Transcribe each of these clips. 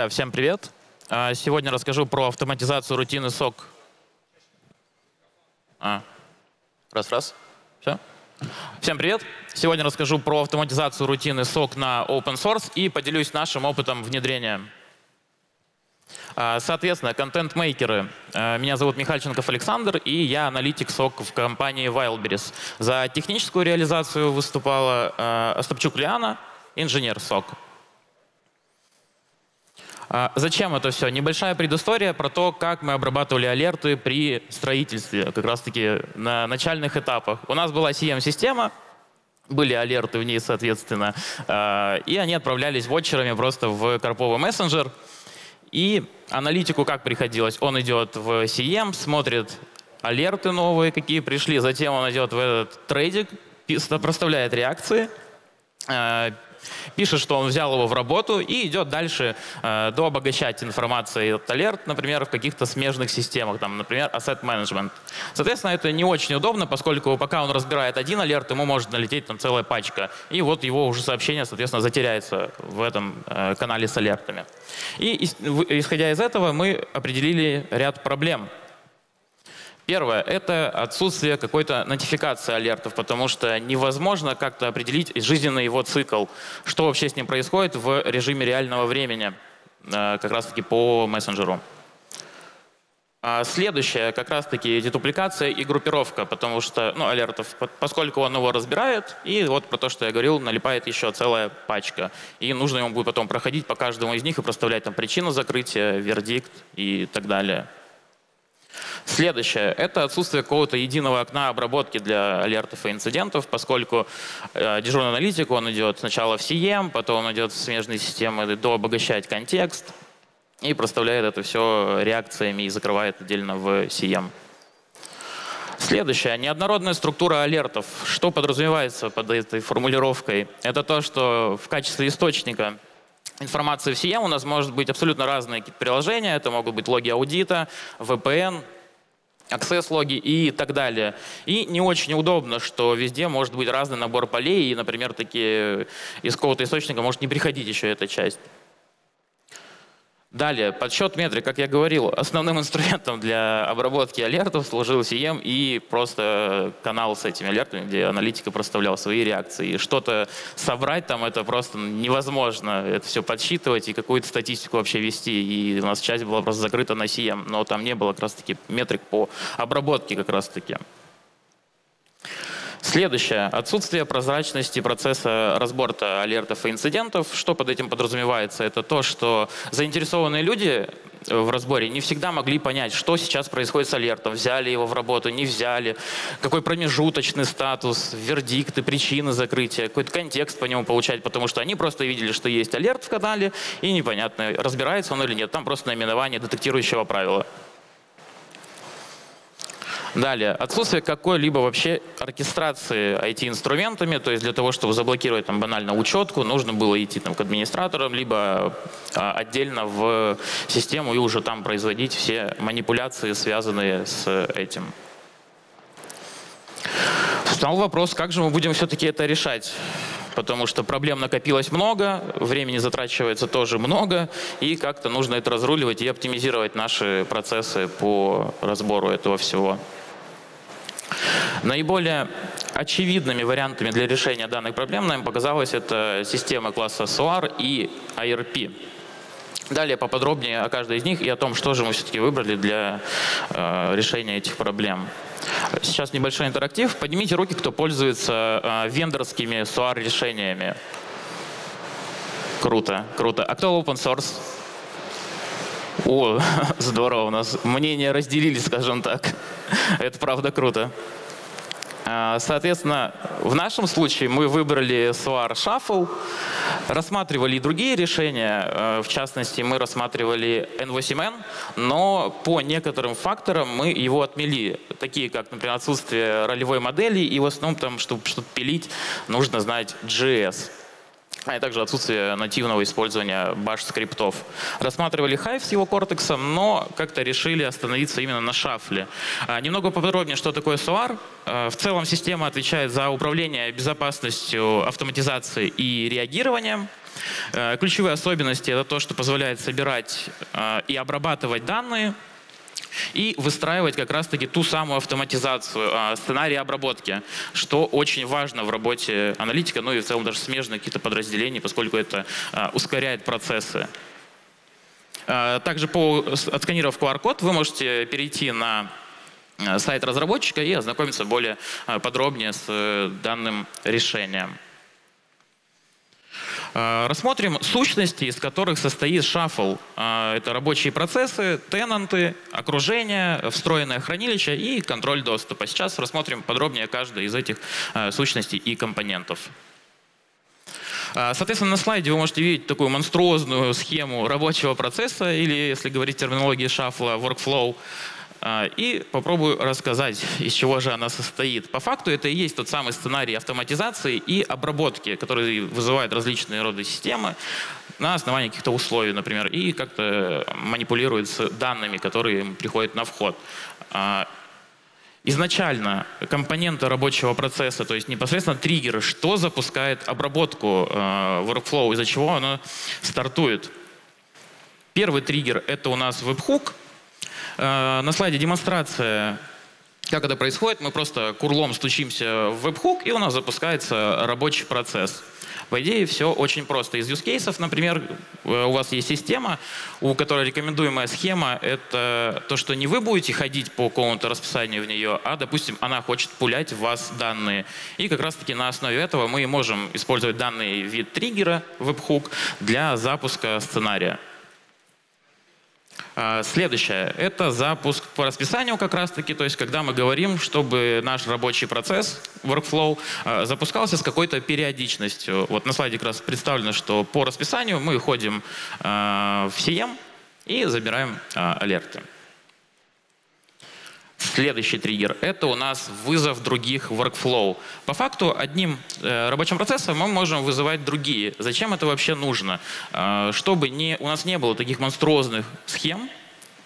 Да, всем привет. А, Сегодня расскажу про автоматизацию рутины SOC. А, раз-раз. Все. Всем привет. Сегодня расскажу про автоматизацию рутины SOC на open source и поделюсь нашим опытом внедрения. А, Соответственно, контент-мейкеры. Меня зовут Михальченков Александр, и я аналитик SOC в компании Wildberries. За техническую реализацию выступала Остапчук Лиана, инженер SOC. А Зачем это все? Небольшая предыстория про то, как мы обрабатывали алерты при строительстве, как раз-таки на начальных этапах. У нас была CM-система, были алерты в ней, соответственно, а, и они отправлялись вотчерами просто в карповый мессенджер. И аналитику как приходилось? Он идет в CM, смотрит алерты новые, какие пришли, затем он идет в этот трейдик, проставляет реакции, э, пишет, что он взял его в работу и идет дальше э, дообогащать информацией от алерт, например, в каких-то смежных системах, там, например, asset management. Соответственно, это не очень удобно, поскольку пока он разбирает один алерт, ему может налететь там целая пачка. И вот его уже сообщение, соответственно, затеряется в этом э, канале с алертами. И исходя из этого мы определили ряд проблем, Первое – это отсутствие какой-то нотификации алертов, потому что невозможно как-то определить жизненный его цикл, что вообще с ним происходит в режиме реального времени, э, как раз-таки по мессенджеру. А Следующее как раз-таки дедупликация и группировка, потому что, ну, алертов, по- поскольку он его разбирает, и вот про то, что я говорил, налипает еще целая пачка. И нужно ему будет потом проходить по каждому из них и проставлять там причину закрытия, вердикт и так далее. Следующее – это отсутствие какого-то единого окна обработки для алертов и инцидентов, поскольку э, дежурный аналитик, он идет сначала в CM, потом он идет в смежные системы, до обогащать контекст и проставляет это все реакциями и закрывает отдельно в CM. Следующее. Неоднородная структура алертов. Что подразумевается под этой формулировкой? Это то, что в качестве источника информации в CM у нас может быть абсолютно разные приложения. Это могут быть логи аудита, VPN, access-логи и так далее. И не очень удобно, что везде может быть разный набор полей, и, например, такие из какого-то источника может не приходить еще эта часть. Далее, подсчет метрик, как я говорил, основным инструментом для обработки алертов служил CM и просто канал с этими алертами, где аналитика проставляла свои реакции. И что-то собрать там, это просто невозможно. Это все подсчитывать и какую-то статистику вообще вести. И у нас часть была просто закрыта на CM, но там не было как раз-таки метрик по обработке как раз-таки. Следующее. Отсутствие прозрачности процесса разборта алертов и инцидентов. Что под этим подразумевается? Это то, что заинтересованные люди в разборе не всегда могли понять, что сейчас происходит с алертом. Взяли его в работу, не взяли. Какой промежуточный статус, вердикты, причины закрытия, какой-то контекст по нему получать, потому что они просто видели, что есть алерт в канале, и непонятно, разбирается он или нет. Там просто наименование детектирующего правила. Далее, отсутствие какой-либо вообще оркестрации IT-инструментами, то есть для того, чтобы заблокировать там банально учетку, нужно было идти там, к администраторам, либо а, отдельно в систему и уже там производить все манипуляции, связанные с этим. Встал вопрос, как же мы будем все-таки это решать? Потому что проблем накопилось много, времени затрачивается тоже много, и как-то нужно это разруливать и оптимизировать наши процессы по разбору этого всего. Наиболее очевидными вариантами для решения данных проблем нам показалась это система класса SOAR и IRP. Далее поподробнее о каждой из них и о том, что же мы все-таки выбрали для э, решения этих проблем. Сейчас небольшой интерактив. Поднимите руки, кто пользуется э, вендорскими SOAR-решениями. Круто, круто. А кто open source? О, здорово, у нас мнения разделились, скажем так. Это правда круто. А, Соответственно, в нашем случае мы выбрали SOAR Shuffle, рассматривали и другие решения, э, в частности, мы рассматривали N8N, но по некоторым факторам мы его отмели, такие как, например, отсутствие ролевой модели, и в основном, там, чтобы что-то пилить, нужно знать JS а также отсутствие нативного использования баш-скриптов. Рассматривали Hive с его кортексом, но как-то решили остановиться именно на шафле. А, Немного поподробнее, что такое SOAR. А, В целом система отвечает за управление безопасностью, автоматизацией и реагированием. Э, ключевые особенности — это то, что позволяет собирать и обрабатывать данные, и выстраивать как раз-таки ту самую автоматизацию э, сценария обработки, что очень важно в работе аналитика, ну и в целом даже смежных каких-то подразделений, поскольку это ускоряет процессы. Также по, отсканировав QR-код вы можете перейти на сайт разработчика и ознакомиться более подробнее с данным решением. Э, рассмотрим сущности, из которых состоит шаффл. Э, это рабочие процессы, тенанты, окружение, встроенное хранилище и контроль доступа. Сейчас рассмотрим подробнее каждый из этих э, сущностей и компонентов. Соответственно, на слайде вы можете видеть такую монструозную схему рабочего процесса, или, если говорить терминологией шафла, workflow. А, и попробую рассказать, из чего же она состоит. По факту это и есть тот самый сценарий автоматизации и обработки, который вызывает различные роды системы на основании каких-то условий, например, и как-то манипулирует с данными, которые приходят на вход. А, изначально компоненты рабочего процесса, то есть непосредственно триггеры, что запускает обработку э, workflow, из-за чего оно стартует. Первый триггер — это у нас Э, на слайде демонстрация как это происходит? Мы просто курлом стучимся в веб-хук, и у нас запускается рабочий процесс. По идее, все очень просто. Из use cases, например, э, у вас есть система, у которой рекомендуемая схема — это то, что не вы будете ходить по какому-то расписанию в нее, а, допустим, она хочет пулять в вас данные. И как раз-таки на основе этого мы можем использовать данный вид триггера, webhook, для запуска сценария. А, следующее – это запуск по расписанию как раз-таки, то есть когда мы говорим, чтобы наш рабочий процесс, workflow, а, запускался с какой-то периодичностью. Вот на слайде как раз представлено, что по расписанию мы ходим а, в CM и забираем алерты. Следующий триггер — это у нас вызов других workflow. По факту одним э, рабочим процессом мы можем вызывать другие. Зачем это вообще нужно? Э, чтобы не, у нас не было таких монструозных схем,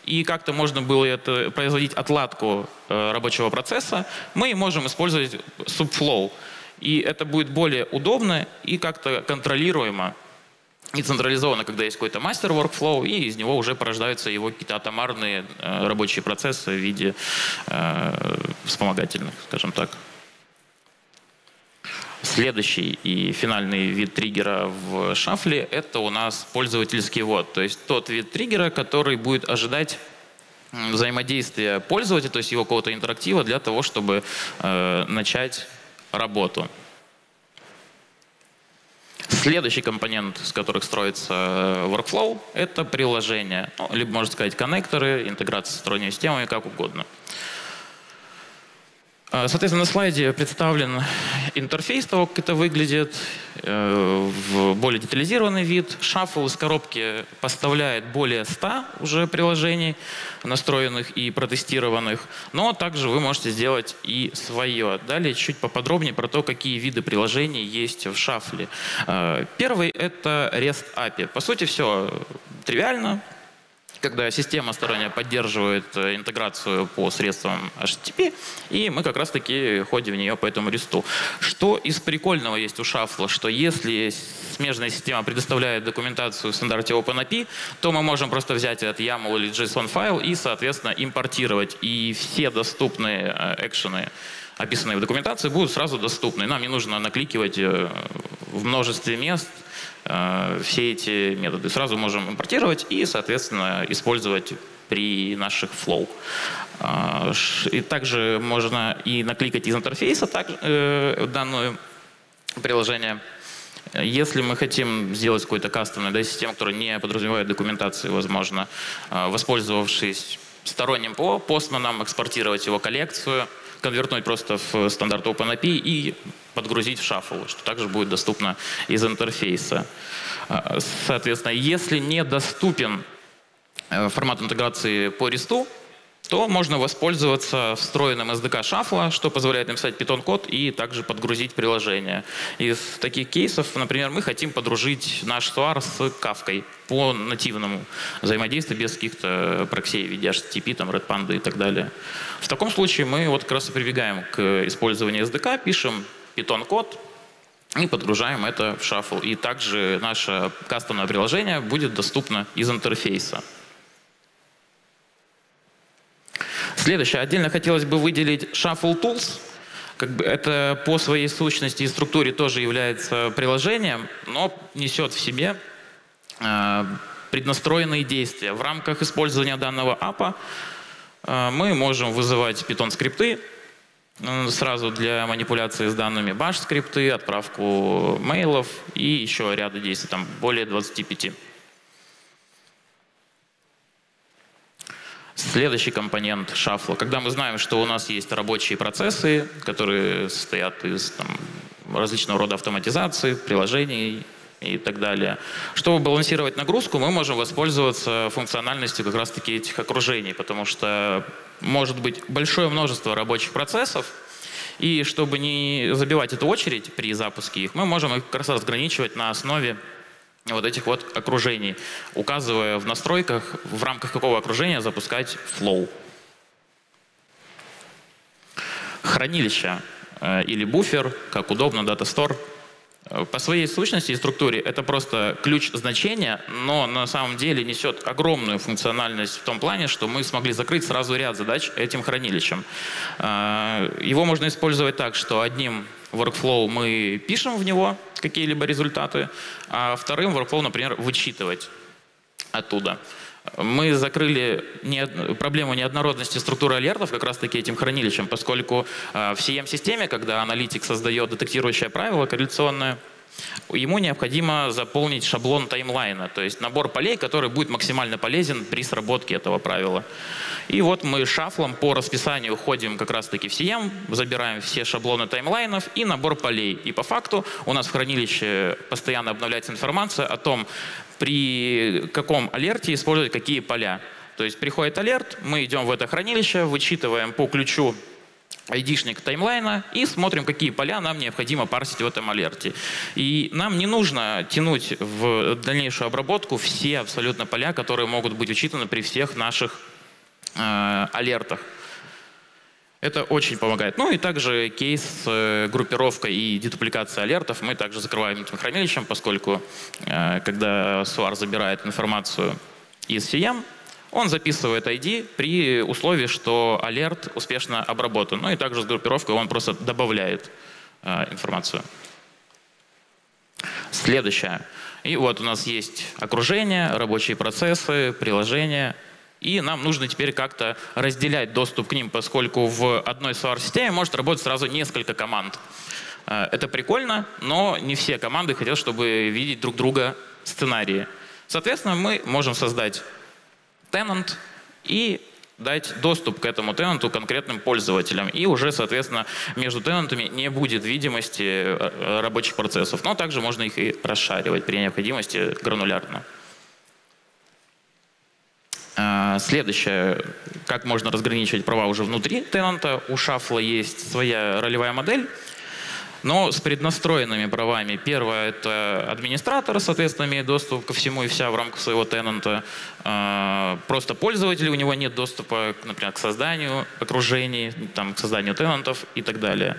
и как-то можно было это, производить отладку э, рабочего процесса, мы можем использовать subflow. И это будет более удобно и как-то контролируемо и централизованно, когда есть какой-то мастер workflow, и из него уже порождаются его какие-то атомарные э, рабочие процессы в виде э, вспомогательных, скажем так. Следующий и финальный вид триггера в шафле — это у нас пользовательский ввод, то есть тот вид триггера, который будет ожидать взаимодействия пользователя, то есть его какого-то интерактива для того, чтобы э, начать работу. Следующий компонент, с которых строится э, workflow, это приложение. Ну, либо, можно сказать, коннекторы, интеграция с сторонними системами, как угодно. А, соответственно, на слайде представлен интерфейс того, как это выглядит, э, в более детализированный вид. Shuffle из коробки поставляет более 100 уже приложений, настроенных и протестированных, но также вы можете сделать и свое. Далее чуть поподробнее про то, какие виды приложений есть в Shuffle. А, первый — это REST API. По сути, все тривиально, когда система сторонняя поддерживает э, интеграцию по средствам HTTP, и мы как раз-таки ходим в нее по этому ресту. Что из прикольного есть у шафла, что если смежная система предоставляет документацию в стандарте OpenAPI, то мы можем просто взять этот YAML или JSON файл и, соответственно, импортировать. И все доступные э, экшены, описанные в документации, будут сразу доступны. Нам не нужно накликивать э, в множестве мест Э, все эти методы сразу можем импортировать и, соответственно, использовать при наших flow. Э, и также можно и накликать из интерфейса также, э, данное приложение. Если мы хотим сделать какую-то кастомную да, систему, которая не подразумевает документации, возможно, воспользовавшись сторонним ПО, постманом, экспортировать его коллекцию, конвертнуть просто в стандарт OpenAPI и подгрузить в шаффл, что также будет доступно из интерфейса. А, соответственно, если недоступен э, формат интеграции по ресту, то можно воспользоваться встроенным SDK шафла, что позволяет написать Python-код и также подгрузить приложение. Из таких кейсов, например, мы хотим подружить наш SUAR с кавкой по нативному взаимодействию без каких-то проксей в виде HTTP, там, Red Panda и так далее. В таком случае мы вот как раз и прибегаем к использованию SDK, пишем Python-код, и подгружаем это в шаффл. И также наше кастомное приложение будет доступно из интерфейса. Следующее. Отдельно хотелось бы выделить Shuffle Tools. Как бы это по своей сущности и структуре тоже является приложением, но несет в себе э, преднастроенные действия. В рамках использования данного апа э, мы можем вызывать Python скрипты э, сразу для манипуляции с данными, bash скрипты, отправку мейлов и еще ряда действий, там более 25. Следующий компонент шафла. Когда мы знаем, что у нас есть рабочие процессы, которые состоят из там, различного рода автоматизации, приложений и так далее. Чтобы балансировать нагрузку, мы можем воспользоваться функциональностью как раз-таки этих окружений, потому что может быть большое множество рабочих процессов, и чтобы не забивать эту очередь при запуске их, мы можем их как раз разграничивать на основе вот этих вот окружений, указывая в настройках, в рамках какого окружения запускать flow. Хранилище э, или буфер, как удобно, Data Store. Э, по своей сущности и структуре это просто ключ значения, но на самом деле несет огромную функциональность в том плане, что мы смогли закрыть сразу ряд задач этим хранилищем. Э, его можно использовать так, что одним workflow мы пишем в него какие-либо результаты, а вторым workflow, например, вычитывать оттуда. Мы закрыли не, проблему неоднородности структуры алертов как раз-таки этим хранилищем, поскольку э, в CM-системе, когда аналитик создает детектирующее правило корреляционное, ему необходимо заполнить шаблон таймлайна, то есть набор полей, который будет максимально полезен при сработке этого правила. И вот мы шафлом по расписанию ходим как раз-таки в CM, забираем все шаблоны таймлайнов и набор полей. И по факту у нас в хранилище постоянно обновляется информация о том, при каком алерте использовать какие поля. То есть приходит алерт, мы идем в это хранилище, вычитываем по ключу айдишник таймлайна и смотрим, какие поля нам необходимо парсить в этом алерте. И нам не нужно тянуть в дальнейшую обработку все абсолютно поля, которые могут быть учитаны при всех наших э, алертах. Это очень помогает. Ну и также кейс с э, группировкой и дедупликацией алертов мы также закрываем этим хранилищем, поскольку э, когда SUAR забирает информацию из CM, он записывает ID при условии, что алерт успешно обработан. Ну и также с группировкой он просто добавляет э, информацию. Следующее. И вот у нас есть окружение, рабочие процессы, приложения. И нам нужно теперь как-то разделять доступ к ним, поскольку в одной SOAR-системе может работать сразу несколько команд. Э, это прикольно, но не все команды хотят, чтобы видеть друг друга сценарии. Соответственно, мы можем создать tenant и дать доступ к этому тенанту конкретным пользователям. И уже, соответственно, между тенантами не будет видимости э, рабочих процессов. Но также можно их и расшаривать при необходимости гранулярно. А, следующее, как можно разграничивать права уже внутри тенанта. У шафла есть своя ролевая модель но с преднастроенными правами. Первое — это администратор, соответственно, имеет доступ ко всему и вся в рамках своего тенанта. А, просто пользователь, у него нет доступа, например, к созданию окружений, там, к созданию тенантов и так далее.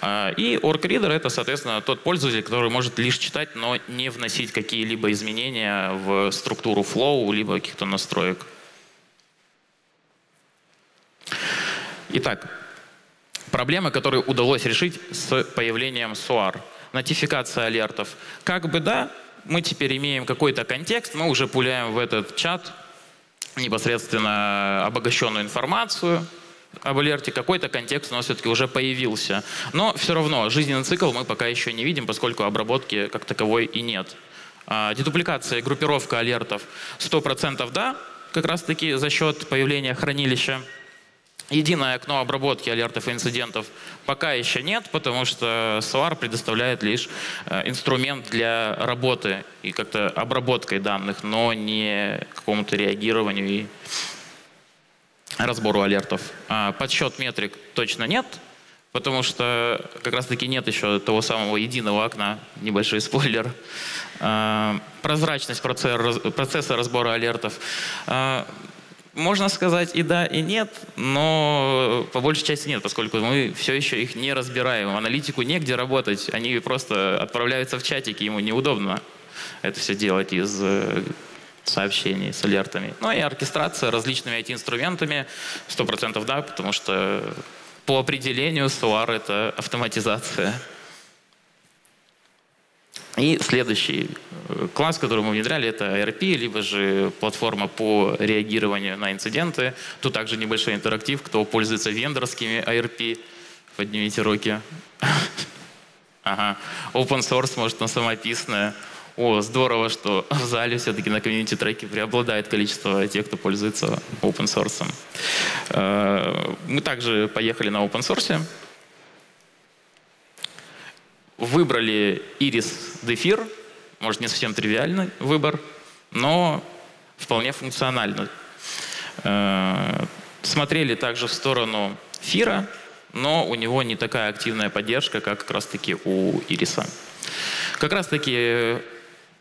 А, и org-reader — это, соответственно, тот пользователь, который может лишь читать, но не вносить какие-либо изменения в структуру flow, либо каких-то настроек. Итак, проблемы, которые удалось решить с появлением SOAR. Нотификация алертов. Как бы да, мы теперь имеем какой-то контекст, мы уже пуляем в этот чат непосредственно обогащенную информацию об алерте, какой-то контекст у нас все-таки уже появился. Но все равно жизненный цикл мы пока еще не видим, поскольку обработки как таковой и нет. А, дедупликация группировка алертов 100% да, как раз таки за счет появления хранилища Единое окно обработки алертов и инцидентов пока еще нет, потому что SOAR предоставляет лишь э, инструмент для работы и как-то обработкой данных, но не какому-то реагированию и разбору алертов. А подсчет метрик точно нет, потому что как раз-таки нет еще того самого единого окна, небольшой спойлер. А, прозрачность процесса разбора алертов. Можно сказать и да, и нет, но по большей части нет, поскольку мы все еще их не разбираем. Аналитику негде работать, они просто отправляются в чатики, ему неудобно это все делать из э, сообщений с алертами. Ну и оркестрация различными IT-инструментами, 100% да, потому что по определению SOAR — это автоматизация. И следующий э, класс, который мы внедряли, это ARP, либо же платформа по реагированию на инциденты. Тут также небольшой интерактив, кто пользуется вендорскими ARP. Поднимите руки. Ага. Open source, может, он самописное. О, здорово, что в зале все-таки на комьюнити треке преобладает количество тех, кто пользуется open source. Э, мы также поехали на open source. Выбрали Iris Defir. Может, не совсем тривиальный выбор, но вполне функциональный. Э, смотрели также в сторону Фира, но у него не такая активная поддержка, как как раз-таки у Ириса. Как раз-таки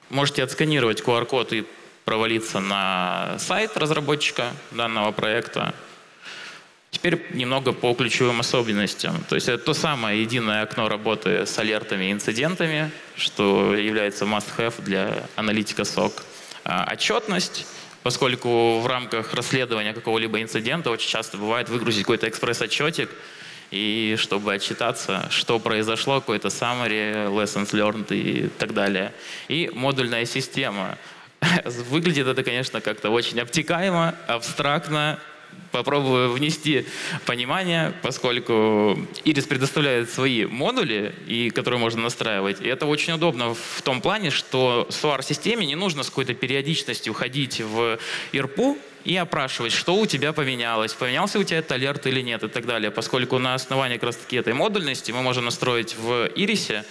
можете отсканировать QR-код и провалиться на сайт разработчика данного проекта. Теперь немного по ключевым особенностям. То есть это то самое единое окно работы с алертами и инцидентами, что является must-have для аналитика SOC. А, отчетность, поскольку в рамках расследования какого-либо инцидента очень часто бывает выгрузить какой-то экспресс-отчетик, и чтобы отчитаться, что произошло, какой-то summary, lessons learned и так далее. И модульная система. Выглядит это, конечно, как-то очень обтекаемо, абстрактно, попробую внести понимание, поскольку Iris предоставляет свои модули, и, которые можно настраивать. И это очень удобно в том плане, что SOAR-системе не нужно с какой-то периодичностью ходить в IRPU и опрашивать, что у тебя поменялось, поменялся у тебя этот алерт или нет и так далее. Поскольку на основании как раз таки этой модульности мы можем настроить в Ирисе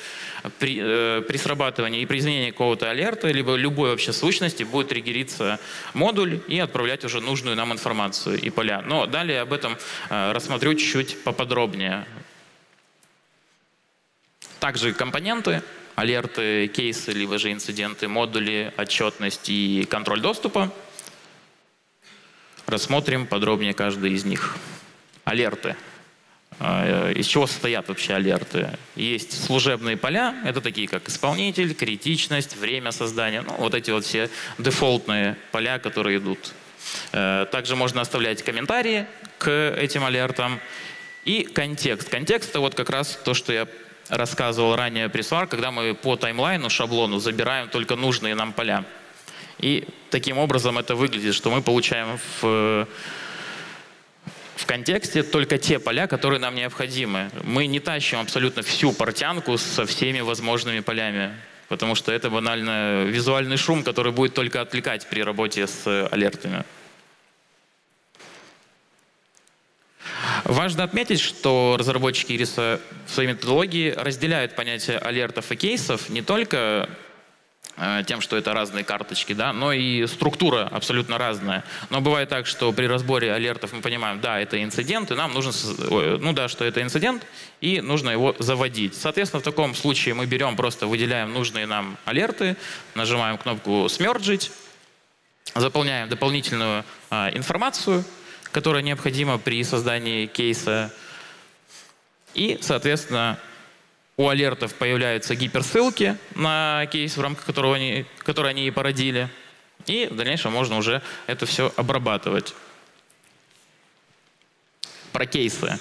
при, э, при срабатывании и при изменении какого-то алерта, либо любой вообще сущности будет триггериться модуль и отправлять уже нужную нам информацию и поля. Но далее об этом э, рассмотрю чуть-чуть поподробнее. Также компоненты, алерты, кейсы, либо же инциденты, модули, отчетность и контроль доступа. Рассмотрим подробнее каждый из них. Алерты. А, из чего состоят вообще алерты? Есть служебные поля, это такие как исполнитель, критичность, время создания, ну вот эти вот все дефолтные поля, которые идут. Э, также можно оставлять комментарии к этим алертам. И контекст. Контекст — это вот как раз то, что я рассказывал ранее SWAR, когда мы по таймлайну, шаблону забираем только нужные нам поля. И таким образом это выглядит, что мы получаем в в контексте только те поля, которые нам необходимы. Мы не тащим абсолютно всю портянку со всеми возможными полями, потому что это банально визуальный шум, который будет только отвлекать при работе с алертами. Важно отметить, что разработчики Ириса в своей методологии разделяют понятие алертов и кейсов не только тем, что это разные карточки, да, но и структура абсолютно разная. Но бывает так, что при разборе алертов мы понимаем, да, это инцидент, и нам нужно, ну да, что это инцидент, и нужно его заводить. Соответственно, в таком случае мы берем, просто выделяем нужные нам алерты, нажимаем кнопку «Смерджить», заполняем дополнительную а, информацию, которая необходима при создании кейса, и, соответственно, у алертов появляются гиперссылки на кейс, в рамках которого они, который они и породили. И в дальнейшем можно уже это все обрабатывать. Про кейсы.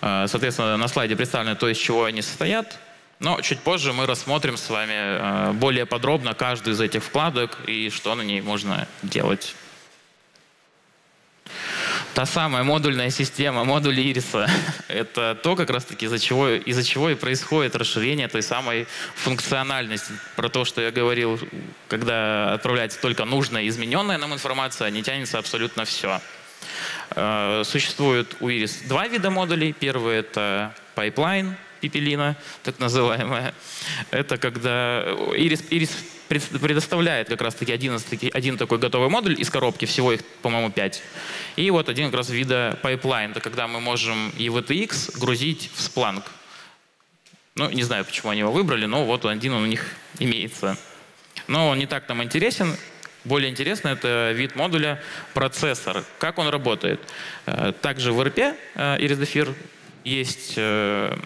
Э, соответственно, на слайде представлено то, из чего они состоят. Но чуть позже мы рассмотрим с вами э, более подробно каждый из этих вкладок и что на ней можно делать. Та самая модульная система, модуль ириса, это то, как раз-таки из-за чего, из-за чего и происходит расширение той самой функциональности. Про то, что я говорил, когда отправляется только нужная измененная нам информация, не тянется абсолютно все. Э, существует у Iris два вида модулей. Первый — это pipeline, пепелина, так называемая. Это когда Iris, Iris предоставляет как раз-таки один, один такой готовый модуль из коробки, всего их, по-моему, 5. И вот один как раз вида pipeline, это когда мы можем EVTX грузить в Splunk. Ну, не знаю, почему они его выбрали, но вот один он у них имеется. Но он не так нам интересен. более интересно, это вид модуля процессор. Как он работает? Э, также в RP Iris есть э,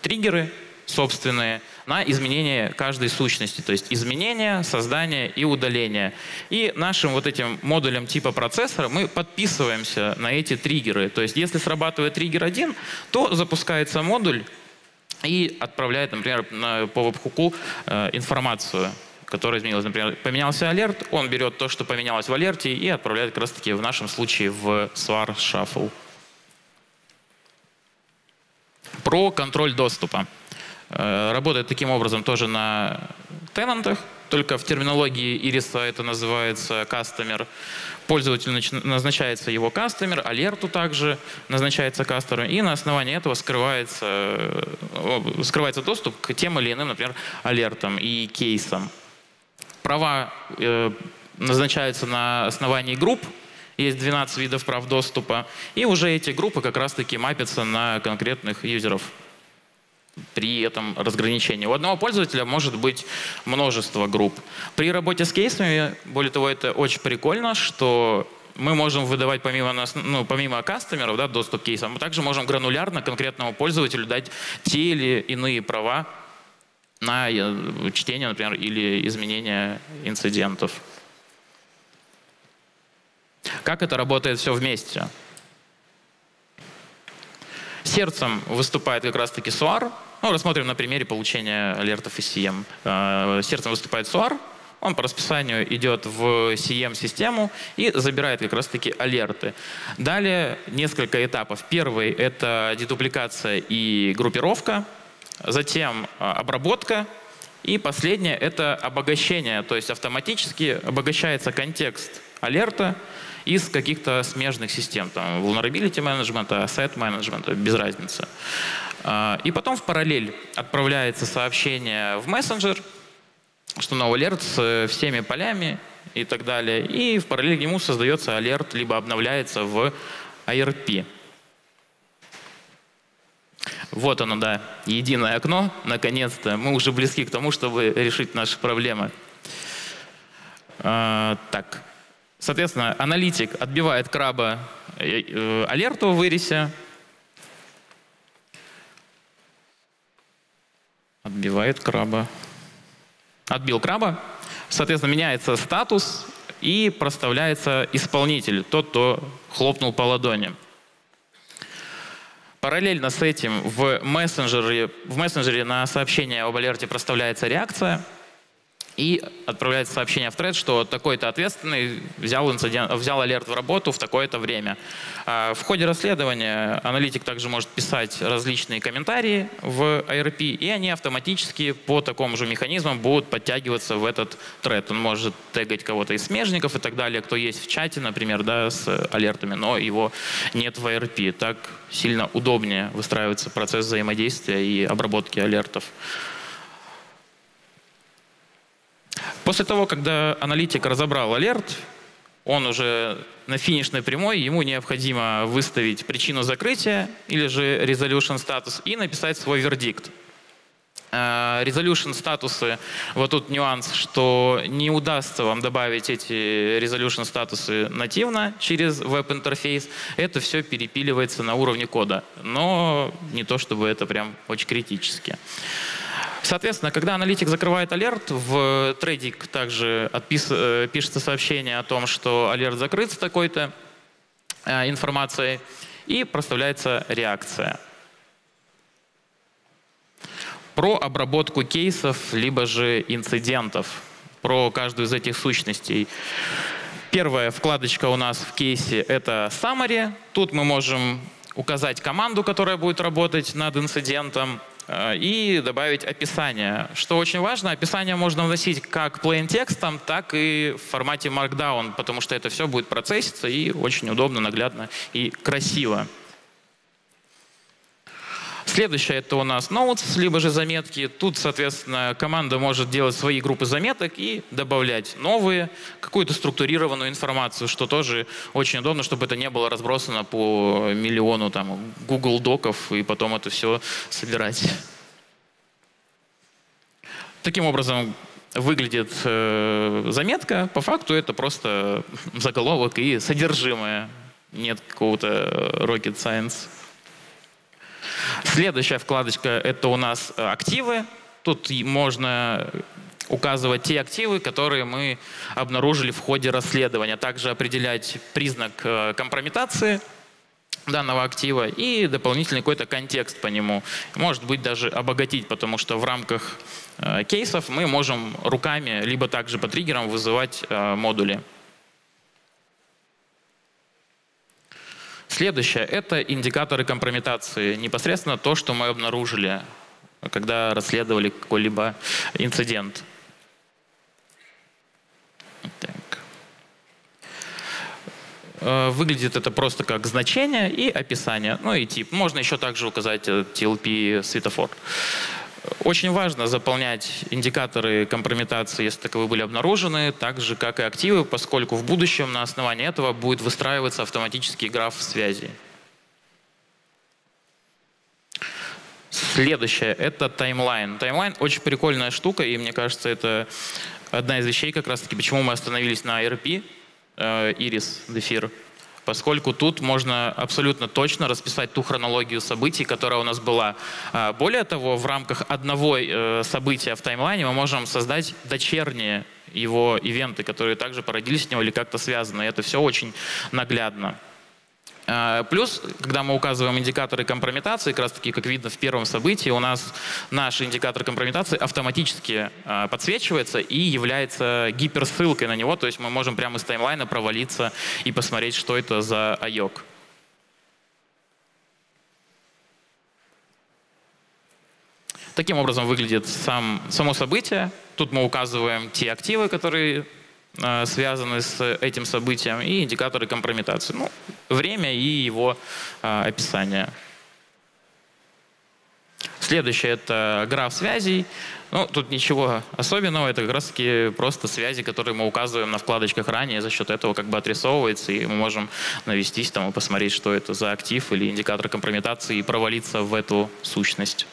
триггеры собственные на изменение каждой сущности, то есть изменение, создание и удаление. И нашим вот этим модулем типа процессора мы подписываемся на эти триггеры. То есть если срабатывает триггер один, то запускается модуль и отправляет, например, по веб-хуку э, информацию которая изменилась. Например, поменялся алерт, он берет то, что поменялось в алерте, и отправляет как раз-таки в нашем случае в SWAR Shuffle. Про контроль доступа. Э, работает таким образом тоже на тенантах, только в терминологии Ириса это называется кастомер. Пользователю назначается его кастомер, алерту также назначается кастомер, и на основании этого скрывается, э, скрывается доступ к тем или иным, например, алертам и кейсам. Права э, назначаются на основании групп, есть 12 видов прав доступа, и уже эти группы как раз-таки мапятся на конкретных юзеров при этом разграничении. У одного пользователя может быть множество групп. При работе с кейсами, более того, это очень прикольно, что мы можем выдавать помимо, нас, ну, помимо кастомеров да, доступ к кейсам, мы также можем гранулярно конкретному пользователю дать те или иные права на э, чтение, например, или изменение инцидентов. Как это работает все вместе? Сердцем выступает как раз-таки SOAR, ну, рассмотрим на примере получения алертов из CM. Э, сердцем выступает SOAR, он по расписанию идет в CM-систему и забирает как раз-таки алерты. Далее несколько этапов. Первый — это дедупликация и группировка. Затем э, обработка. И последнее — это обогащение. То есть автоматически обогащается контекст алерта из каких-то смежных систем. Там, vulnerability management, asset management, без разницы. А, и потом в параллель отправляется сообщение в мессенджер, что новый алерт с э, всеми полями и так далее. И в параллель к нему создается алерт, либо обновляется в IRP. Вот оно, да, единое окно. Наконец-то мы уже близки к тому, чтобы решить наши проблемы. А, так, соответственно, аналитик отбивает краба э, э, алерту в вырисе, Отбивает краба. Отбил краба. Соответственно, меняется статус и проставляется исполнитель, тот, кто хлопнул по ладони. Параллельно с этим в мессенджере, в мессенджере на сообщение об алерте проставляется реакция – и отправляет сообщение в тред, что такой-то ответственный взял, инцидент, взял алерт в работу в такое-то время. А, в ходе расследования аналитик также может писать различные комментарии в IRP, и они автоматически по такому же механизму будут подтягиваться в этот тред. Он может тегать кого-то из смежников и так далее, кто есть в чате, например, да, с алертами, но его нет в IRP. Так сильно удобнее выстраивается процесс взаимодействия и обработки алертов. После того, когда аналитик разобрал алерт, он уже на финишной прямой, ему необходимо выставить причину закрытия или же resolution status и написать свой вердикт. Э, resolution статусы, вот тут нюанс, что не удастся вам добавить эти resolution статусы нативно через веб-интерфейс, это все перепиливается на уровне кода, но не то чтобы это прям очень критически. Соответственно, когда аналитик закрывает алерт, в трейдик также отпис, э, пишется сообщение о том, что алерт закрыт с такой-то э, информацией, и проставляется реакция. Про обработку кейсов, либо же инцидентов, про каждую из этих сущностей. Первая вкладочка у нас в кейсе — это summary. Тут мы можем указать команду, которая будет работать над инцидентом, Э, и добавить описание. Что очень важно, описание можно вносить как plain текстом, так и в формате Markdown, потому что это все будет процесситься и очень удобно, наглядно и красиво. Следующее это у нас notes, либо же заметки. Тут, соответственно, команда может делать свои группы заметок и добавлять новые, какую-то структурированную информацию, что тоже очень удобно, чтобы это не было разбросано по миллиону там, Google доков и потом это все собирать. Таким образом, выглядит э, заметка, по факту это просто заголовок и содержимое. Нет какого-то rocket science. Следующая вкладочка — это у нас активы. Тут можно указывать те активы, которые мы обнаружили в ходе расследования. Также определять признак э, компрометации данного актива и дополнительный какой-то контекст по нему. Может быть, даже обогатить, потому что в рамках э, кейсов мы можем руками, либо также по триггерам вызывать э, модули. Следующее — это индикаторы компрометации. Непосредственно то, что мы обнаружили, когда расследовали какой-либо инцидент. Так. Э, выглядит это просто как значение и описание, ну и тип. Можно еще также указать TLP светофор. Очень важно заполнять индикаторы компрометации, если таковые были обнаружены, так же, как и активы, поскольку в будущем на основании этого будет выстраиваться автоматический граф связи. Следующее — это таймлайн. Таймлайн — очень прикольная штука, и мне кажется, это одна из вещей как раз-таки, почему мы остановились на ERP, э, Iris, Дефир, поскольку тут можно абсолютно точно расписать ту хронологию событий, которая у нас была. А, более того, в рамках одного э, события в таймлайне мы можем создать дочерние его ивенты, которые также породились с него или как-то связаны. И это все очень наглядно. А, плюс, когда мы указываем индикаторы компрометации, как раз таки, как видно в первом событии, у нас наш индикатор компрометации автоматически а, подсвечивается и является гиперссылкой на него, то есть мы можем прямо из таймлайна провалиться и посмотреть, что это за айок. Таким образом выглядит сам, само событие. Тут мы указываем те активы, которые связаны с этим событием, и индикаторы компрометации. Ну, время и его э, описание. Следующее — это граф связей. Ну, тут ничего особенного, это как раз-таки просто связи, которые мы указываем на вкладочках ранее, за счет этого как бы отрисовывается, и мы можем навестись там и посмотреть, что это за актив или индикатор компрометации, и провалиться в эту сущность.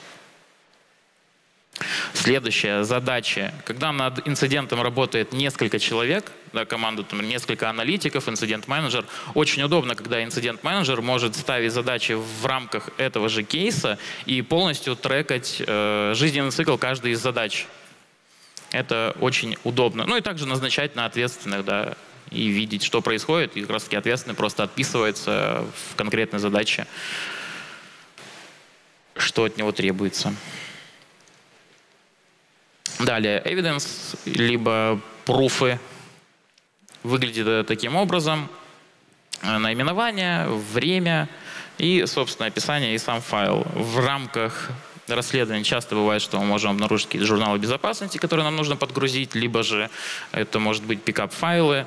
Следующая задача. Когда над инцидентом работает несколько человек, да, команда, там, несколько аналитиков, инцидент-менеджер, очень удобно, когда инцидент-менеджер может ставить задачи в рамках этого же кейса и полностью трекать э, жизненный цикл каждой из задач. Это очень удобно. Ну и также назначать на ответственных, да, и видеть, что происходит, и как раз таки ответственный просто отписывается в конкретной задаче, что от него требуется. Далее, evidence, либо пруфы, выглядит таким образом. Э, наименование, время и, собственно, описание и сам файл. В рамках расследования часто бывает, что мы можем обнаружить какие-то журналы безопасности, которые нам нужно подгрузить, либо же это может быть пикап-файлы,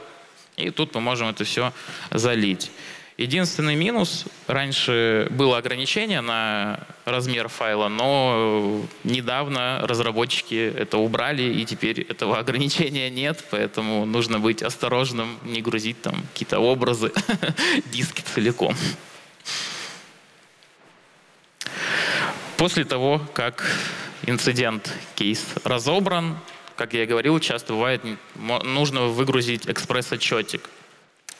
и тут мы можем это все залить. Единственный минус, раньше было ограничение на размер файла, но недавно разработчики это убрали, и теперь этого ограничения нет, поэтому нужно быть осторожным, не грузить там какие-то образы, диски целиком. После того, как инцидент, кейс разобран, как я и говорил, часто бывает, нужно выгрузить экспресс-отчетик.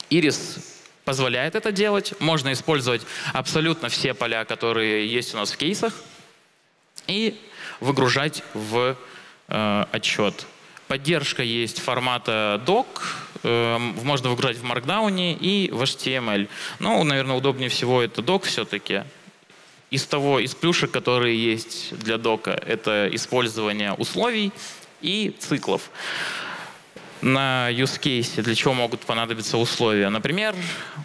Ирис позволяет это делать. Можно использовать абсолютно все поля, которые есть у нас в кейсах, и выгружать в э, отчет. Поддержка есть формата doc, э, можно выгружать в Markdown и в HTML. Ну, наверное, удобнее всего это doc все-таки. Из того, из плюшек, которые есть для дока, это использование условий и циклов на use case, для чего могут понадобиться условия. Например,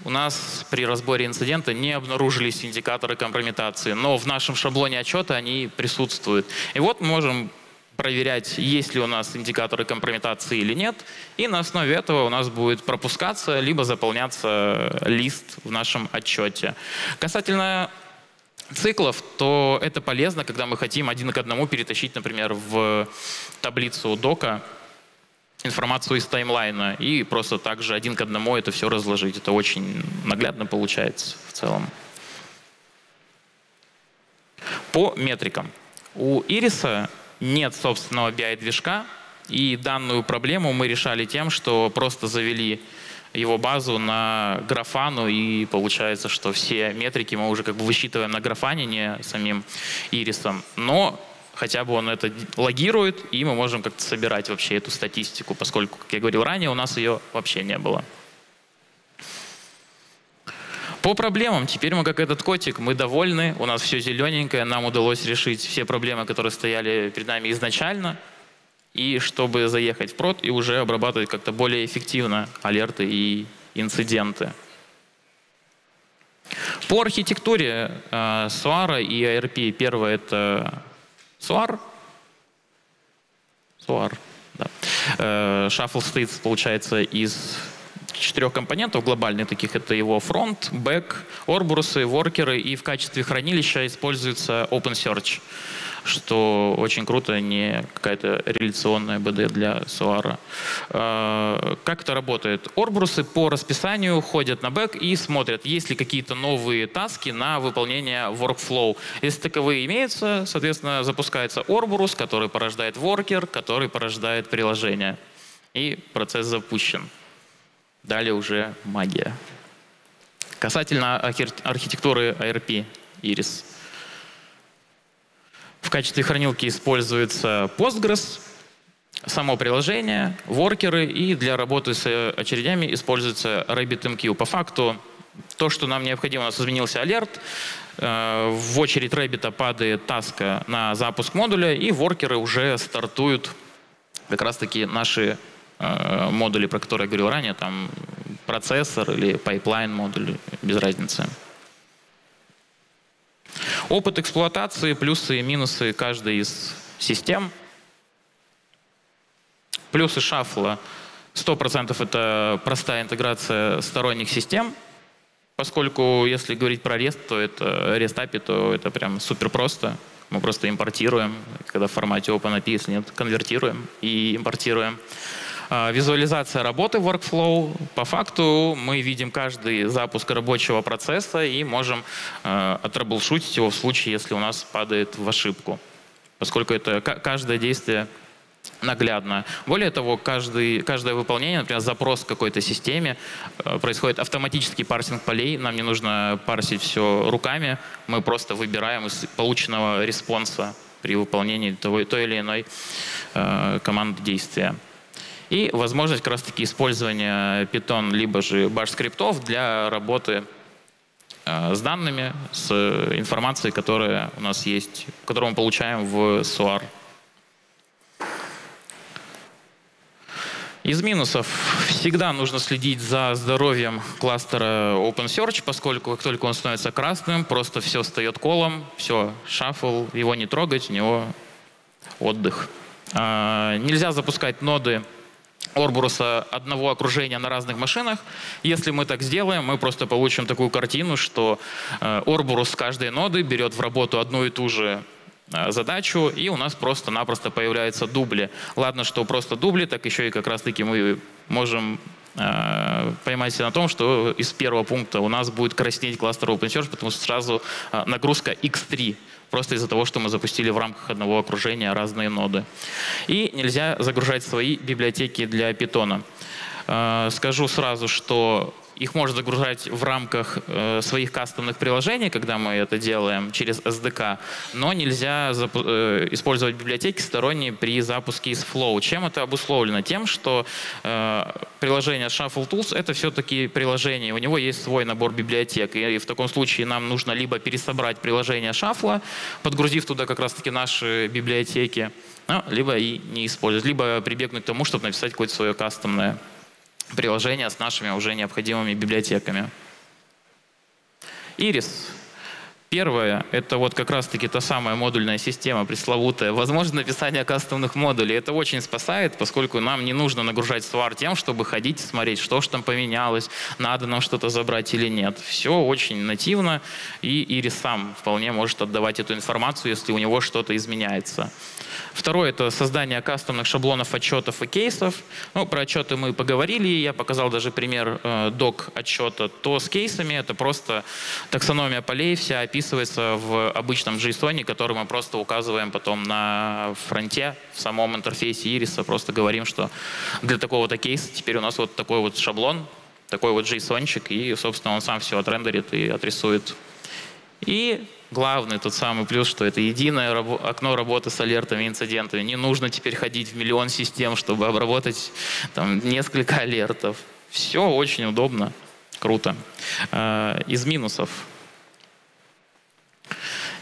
у нас при разборе инцидента не обнаружились индикаторы компрометации, но в нашем шаблоне отчета они присутствуют. И вот мы можем проверять, есть ли у нас индикаторы компрометации или нет, и на основе этого у нас будет пропускаться, либо заполняться лист в нашем отчете. Касательно циклов, то это полезно, когда мы хотим один к одному перетащить, например, в таблицу дока информацию из таймлайна и просто также один к одному это все разложить. Это очень наглядно получается в целом. По метрикам. У Ириса нет собственного BI-движка, И данную проблему мы решали тем, что просто завели его базу на графану, и получается, что все метрики мы уже как бы высчитываем на графане, не самим ирисом. Но хотя бы он это логирует, и мы можем как-то собирать вообще эту статистику, поскольку, как я говорил ранее, у нас ее вообще не было. По проблемам, теперь мы как этот котик, мы довольны, у нас все зелененькое, нам удалось решить все проблемы, которые стояли перед нами изначально, и чтобы заехать в прод и уже обрабатывать как-то более эффективно алерты и инциденты. По архитектуре э, SOAR и IRP первое это SOAR. SOAR, да. Э, Shuffle состоит, получается, из четырех компонентов глобальных таких. Это его фронт, бэк, Orborus ы, воркеры и в качестве хранилища используется OpenSearch что очень круто, не какая-то реляционная БД для SOAR а. Как это работает? Orborus ы по расписанию ходят на бэк и смотрят, есть ли какие-то новые таски на выполнение workflow. Если таковые имеются, соответственно, запускается Орбурус, который порождает воркер, который порождает приложение. И процесс запущен. Далее уже магия. Касательно архитектуры ARP, Iris. В качестве хранилки используется Postgres, само приложение, воркеры, и для работы с очередями используется RabbitMQ. По факту, то, что нам необходимо, у нас изменился алерт, э, в очередь Rabbit падает таска на запуск модуля, и воркеры уже стартуют как раз-таки наши Э, модули, про которые я говорил ранее, там процессор или пайплайн модуль, без разницы. Опыт эксплуатации, плюсы и минусы каждой из систем. Плюсы Shuffle а. 100% это простая интеграция сторонних систем, поскольку если говорить про REST, то это REST API, то это прям супер просто. Мы просто импортируем, когда в формате OpenAPI, если нет, конвертируем и импортируем. А, визуализация работы workflow. По факту мы видим каждый запуск рабочего процесса и можем э, отрабл-шутить его в случае, если у нас падает в ошибку. Поскольку это каждое действие наглядно. Более того, каждый, каждое выполнение, например, запрос к какой-то системе, э, происходит автоматический парсинг полей. Нам не нужно парсить все руками. Мы просто выбираем из полученного response а при выполнении той, той или иной э, команды действия. И возможность как раз-таки использования Python либо же bash скриптов для работы э, с данными, с информацией, которая у нас есть, которую мы получаем в SOAR. Из минусов всегда нужно следить за здоровьем кластера OpenSearch, поскольку как только он становится красным, просто все встает колом, все, шаффл, его не трогать, у него отдых. А, нельзя запускать ноды Орбуруса одного окружения на разных машинах. Если мы так сделаем, мы просто получим такую картину, что э, Орбурус каждой ноды берет в работу одну и ту же э, задачу, и у нас просто-напросто появляются дубли. Ладно, что просто дубли, так еще и как раз-таки мы можем э, поймать себя на том, что из первого пункта у нас будет краснеть кластер OpenSearch, потому что сразу нагрузка x3 просто из-за того, что мы запустили в рамках одного окружения разные ноды. И нельзя загружать свои библиотеки для питона. Э, скажу сразу, что их можно загружать в рамках э, своих кастомных приложений, когда мы это делаем через SDK, но нельзя э, использовать библиотеки сторонние при запуске из Flow. Чем это обусловлено? Тем, что э, приложение Shuffle Tools — это все-таки приложение, у него есть свой набор библиотек, и в таком случае нам нужно либо пересобрать приложение Shuffle, подгрузив туда как раз-таки наши библиотеки, ну, либо и не использовать, либо прибегнуть к тому, чтобы написать какое-то свое кастомное приложения с нашими уже необходимыми библиотеками. Ирис. Первое — это вот как раз-таки та самая модульная система пресловутая. Возможно написание кастомных модулей. Это очень спасает, поскольку нам не нужно нагружать свар тем, чтобы ходить и смотреть, что же там поменялось, надо нам что-то забрать или нет. Все очень нативно, и Ирис сам вполне может отдавать эту информацию, если у него что-то изменяется. Второе — это создание кастомных шаблонов отчетов и кейсов. Ну, про отчеты мы поговорили, я показал даже пример э, док отчета. То с кейсами это просто таксономия полей, вся описана описывается в обычном JSON, который мы просто указываем потом на фронте, в самом интерфейсе ириса. Просто говорим, что для такого-то кейса теперь у нас вот такой вот шаблон, такой вот json и, собственно, он сам все отрендерит и отрисует. И главный тот самый плюс, что это единое рабо окно работы с алертами инцидентами. Не нужно теперь ходить в миллион систем, чтобы обработать там, несколько алертов. Все очень удобно, круто. Э, из минусов.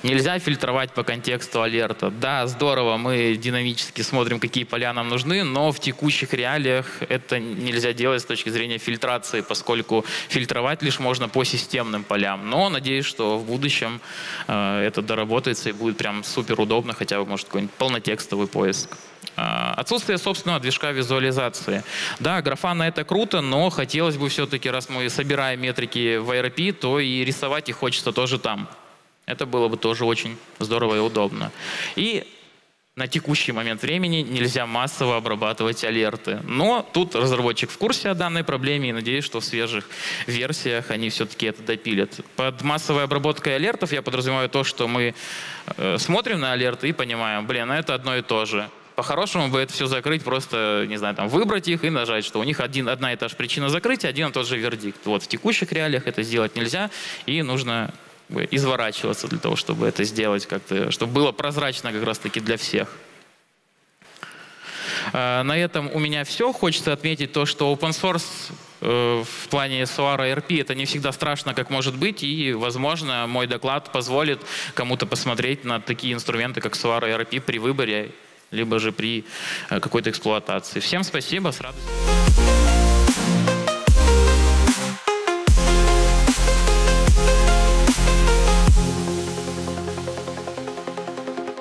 Нельзя фильтровать по контексту алерта. Да, здорово, мы динамически смотрим, какие поля нам нужны, но в текущих реалиях это нельзя делать с точки зрения фильтрации, поскольку фильтровать лишь можно по системным полям. Но надеюсь, что в будущем э, это доработается и будет прям супер удобно, хотя бы, может, какой-нибудь полнотекстовый поиск. Э, отсутствие собственного движка визуализации. Да, графана это круто, но хотелось бы все-таки, раз мы собираем метрики в IRP, то и рисовать их хочется тоже там. Это было бы тоже очень здорово и удобно. И на текущий момент времени нельзя массово обрабатывать алерты. Но тут разработчик в курсе о данной проблеме и надеюсь, что в свежих версиях они все-таки это допилят. Под массовой обработкой алертов я подразумеваю то, что мы э, смотрим на алерты и понимаем, блин, это одно и то же. По-хорошему бы это все закрыть, просто, не знаю, там, выбрать их и нажать, что у них один, одна и та же причина закрытия, один и тот же вердикт. Вот в текущих реалиях это сделать нельзя, и нужно бы изворачиваться для того, чтобы это сделать как-то, чтобы было прозрачно как раз-таки для всех. А, на этом у меня все. Хочется отметить то, что open source э, в плане SOAR RP это не всегда страшно, как может быть, и, возможно, мой доклад позволит кому-то посмотреть на такие инструменты, как SOAR RP при выборе, либо же при э, какой-то эксплуатации. Всем спасибо, с радостью.